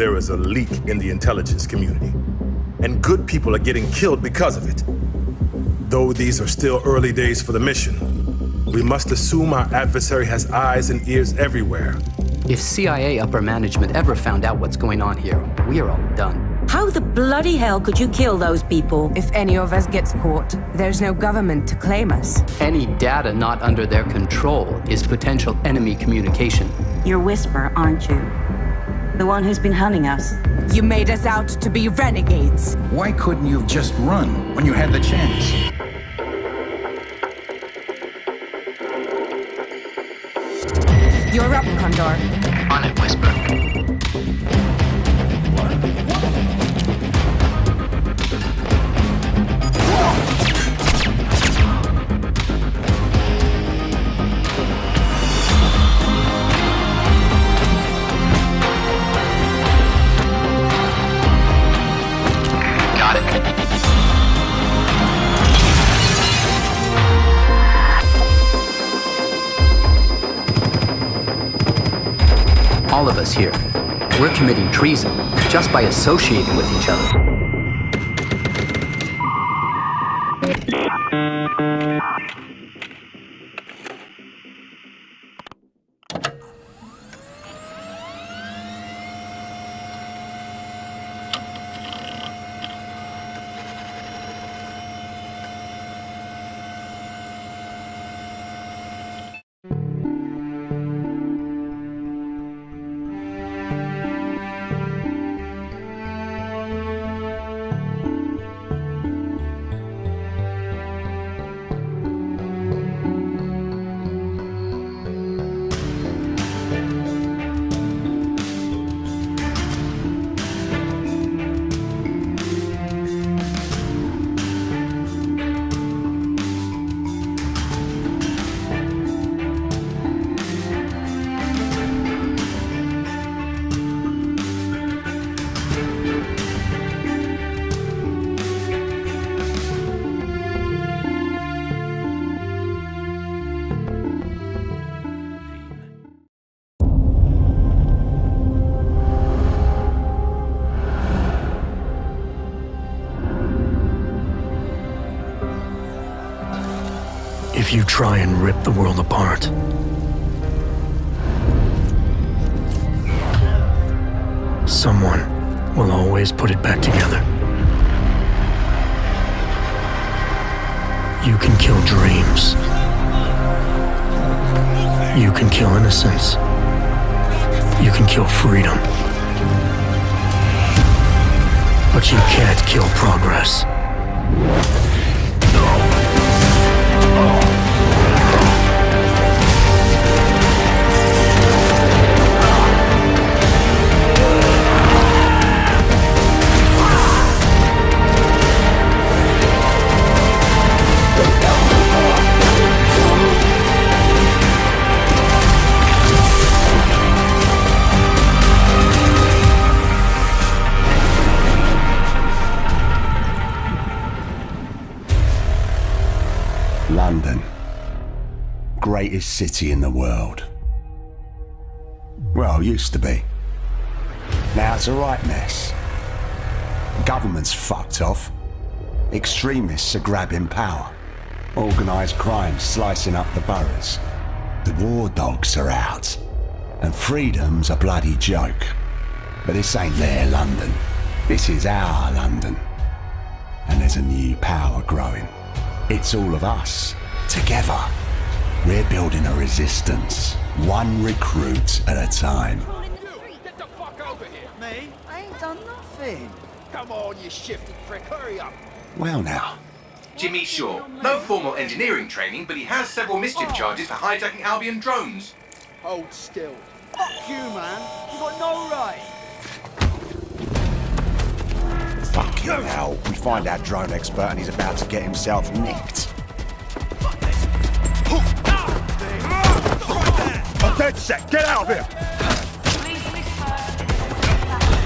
there is a leak in the intelligence community, and good people are getting killed because of it. Though these are still early days for the mission, we must assume our adversary has eyes and ears everywhere. If CIA upper management ever found out what's going on here, we are all done. How the bloody hell could you kill those people? If any of us gets caught, there's no government to claim us. Any data not under their control is potential enemy communication. You're Whisper, aren't you? The one who's been hunting us. You made us out to be renegades. Why couldn't you have just run when you had the chance? You're up, Condor. Us here, we're committing treason just by associating with each other. Try and rip the world apart, someone will always put it back together. You can kill dreams. You can kill innocence. You can kill freedom. But you can't kill progress. Greatest city in the world. Well, used to be. Now it's a right mess. Government's fucked off. Extremists are grabbing power. Organised crime slicing up the boroughs. The war dogs are out. And freedom's a bloody joke. But this ain't their London. This is our London. And there's a new power growing. It's all of us, together. We're building a resistance, one recruit at a time. Get the fuck over here! Me? I ain't done nothing. Come on, you shifty prick, hurry up! Well now, Jimmy Shaw. No formal engineering training, but he has several mischief charges for hijacking Albion drones. Hold still. Fuck you, man. You got no right. fucking hell, we find our drone expert and he's about to get himself nicked. Dead set, get out of here!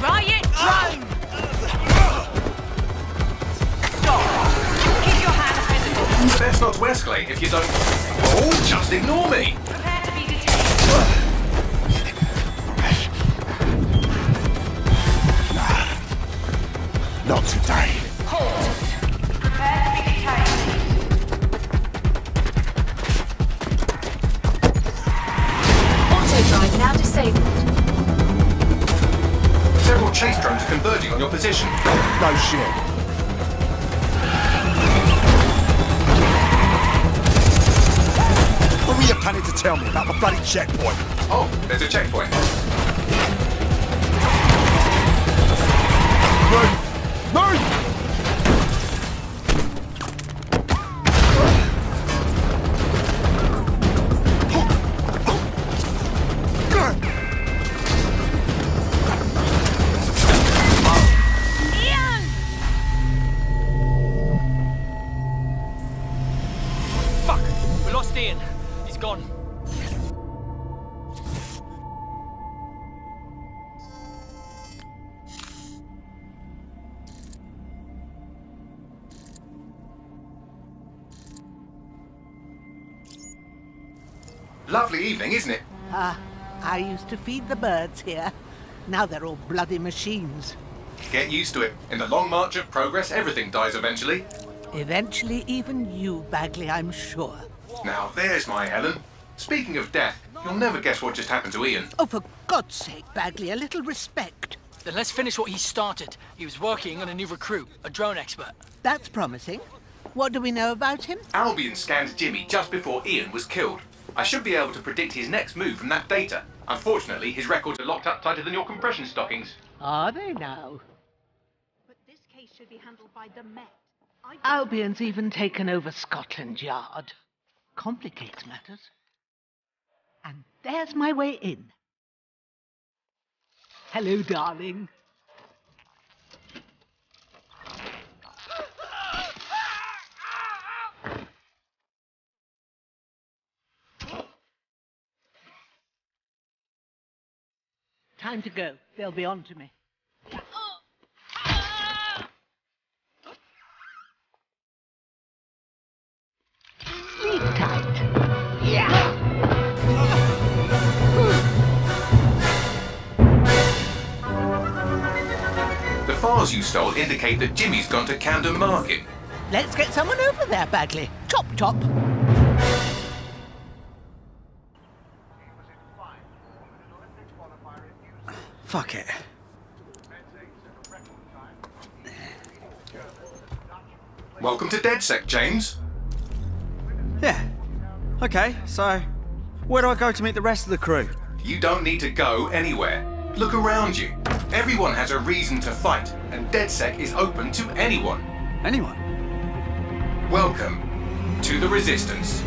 Riot drone! Stop! Keep your hands visible. Best not to escalate if you don't. Oh, just ignore me! Prepare to be detained. Not today. Chase drones are converging on your position. No shit. What were you planning to tell me about the bloody checkpoint? Oh, there's a checkpoint. Move! Lovely evening, isn't it? Ah, I used to feed the birds here. Now they're all bloody machines. Get used to it. In the long march of progress, everything dies eventually. Eventually, even you, Bagley, I'm sure. Now, there's my Helen. Speaking of death, you'll never guess what just happened to Ian. Oh, for God's sake, Bagley, a little respect. Then let's finish what he started. He was working on a new recruit, a drone expert. That's promising. What do we know about him? Albion scanned Jimmy just before Ian was killed. I should be able to predict his next move from that data. Unfortunately, his records are locked up tighter than your compression stockings. Are they now? But this case should be handled by the Met. I... Albion's even taken over Scotland Yard. Complicates matters. And there's my way in. Hello, darling. Time to go. They'll be on to me. Sleep tight. Yeah. The files you stole indicate that Jimmy's gone to Camden Market. Let's get someone over there, Bagley. Chop, chop. Fuck it. Welcome to DedSec, James. Yeah. Okay, so where do I go to meet the rest of the crew? You don't need to go anywhere. Look around you. Everyone has a reason to fight, and DedSec is open to anyone. Anyone? Welcome to the Resistance.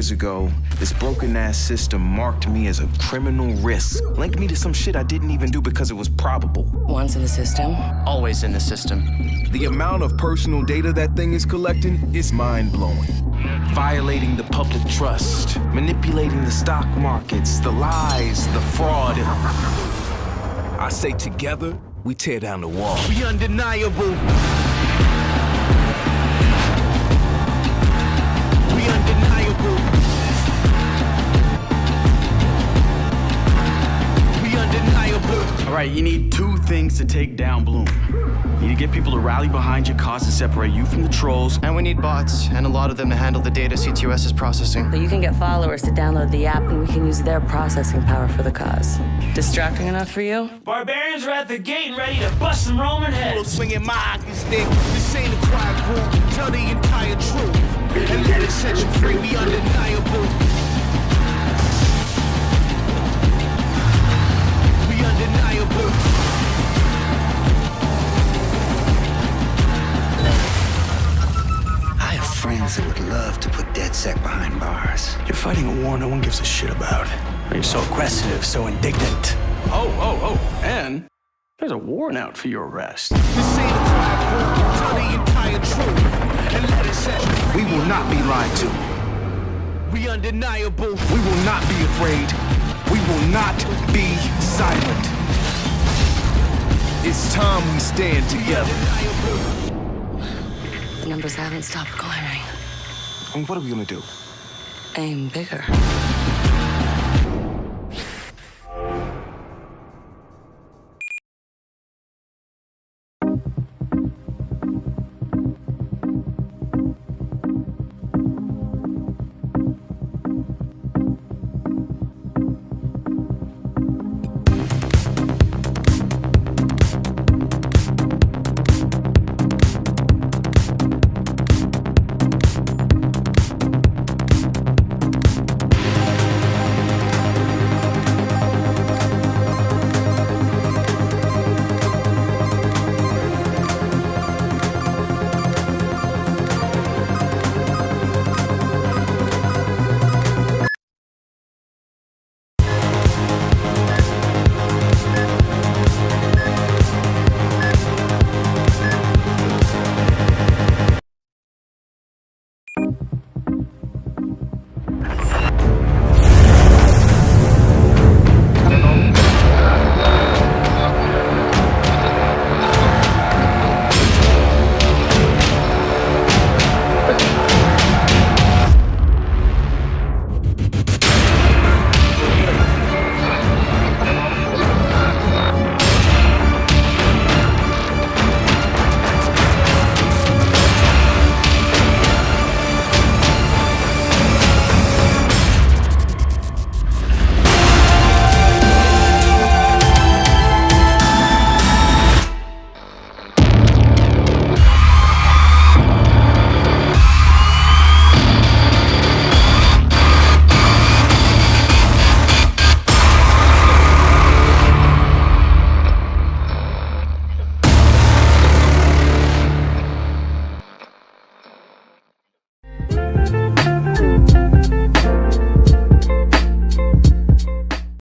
Years ago, this broken ass system marked me as a criminal risk, linked me to some shit I didn't even do because it was probable. Once in the system, always in the system. The amount of personal data that thing is collecting is mind blowing. Violating the public trust, manipulating the stock markets, the lies, the fraud. I say together, we tear down the wall. We undeniable. Right, you need two things to take down Blume. You need to get people to rally behind your cause to separate you from the trolls. And we need bots, and a lot of them to handle the data CTOS is processing. But you can get followers to download the app, and we can use their processing power for the cause. Distracting enough for you? Barbarians are at the gate and ready to bust some Roman heads. Swinging my hockey stick. This ain't a quiet group. Tell the entire truth. And let it set you free. We undeniable. I have friends that would love to put DedSec behind bars. You're fighting a war no one gives a shit about. Are You're so aggressive, so indignant. Oh, oh, oh, and there's a warrant out for your arrest. This ain't a quiet group. Tell the entire truth. And let it set you free. We will not be lied to. We undeniable. We will not be afraid. We will not be silent. It's time we stand together. The numbers haven't stopped climbing. And what are we gonna do? Aim bigger.